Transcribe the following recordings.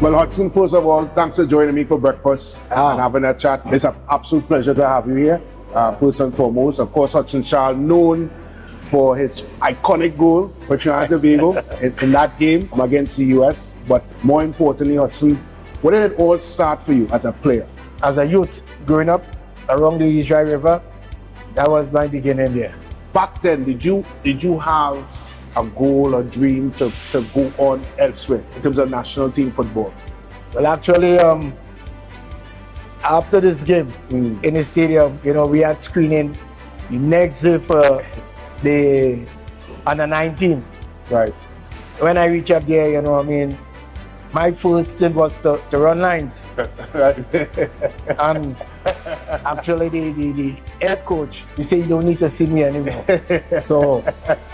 Well, Hutson, first of all, thanks for joining me for breakfast Ah. and having a chat. It's an absolute pleasure to have you here. Uh, first and foremost, of course, Hutson Charles, known for his iconic goal for Trinidad and Tobago in, in that game against the US. But more importantly, Hutson, where did it all start for you as a player? As a youth, growing up along the East Dry River, that was my beginning there. Back then, did you did you have a goal or dream to, to go on elsewhere in terms of national team football? Well, actually, um, after this game Mm. in the stadium, you know, we had screening the next day for the under 19. Right. When I reach up there, you know, I mean, my first thing was to, to run lines. And actually, the, the, the head coach, he said, you don't need to see me anymore. so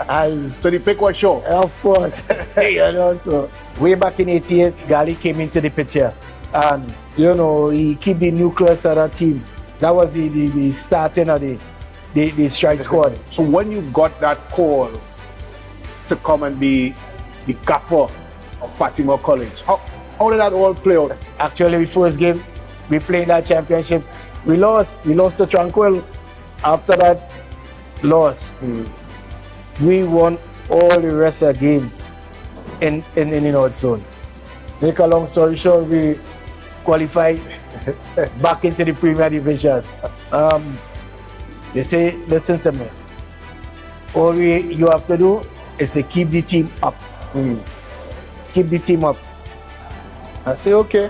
I so the pick was short. Of course. you know, so way back in 88, Gally came into the picture. And, you know, he keep the nucleus of that team. That was the, the, the starting of the, the, the strike squad. So when you got that call to come and be the gaffer of Fatima College, how, how did that all play out? Actually, the first game, we played that championship. We lost. We lost to Tranquil. After that loss, we won all the rest of the games in, in, in the North Zone. Make a long story short, we qualified back into the Premier Division. Um, they say, listen to me. All we, you have to do is to keep the team up. Keep the team up. I say, okay.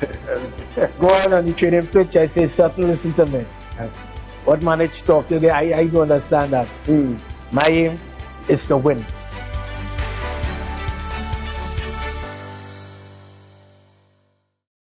Go on on the training pitch. I say, Sutton, listen to me. What managed to talk to them, I, I don't understand that. Hmm. My aim is to win.